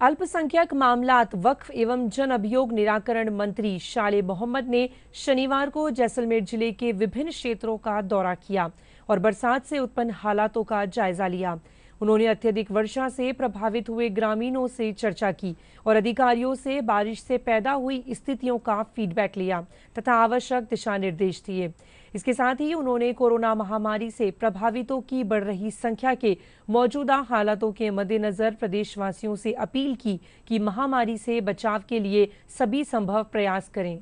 अल्पसंख्यक मामलात वक्फ एवं जन अभियोग निराकरण मंत्री शाले मोहम्मद ने शनिवार को जैसलमेर ज़िले के विभिन्न क्षेत्रों का दौरा किया और बरसात से उत्पन्न हालातों का जायजा लिया। उन्होंने अत्यधिक वर्षा से प्रभावित हुए ग्रामीणों से चर्चा की और अधिकारियों से बारिश से पैदा हुई स्थितियों का फीडबैक लिया तथा आवश्यक दिशा निर्देश दिए। इसके साथ ही उन्होंने कोरोना महामारी से प्रभावितों की बढ़ रही संख्या के मौजूदा हालातों के मद्देनजर प्रदेशवासियों से अपील की कि महामारी से बचाव के लिए सभी संभव प्रयास करें।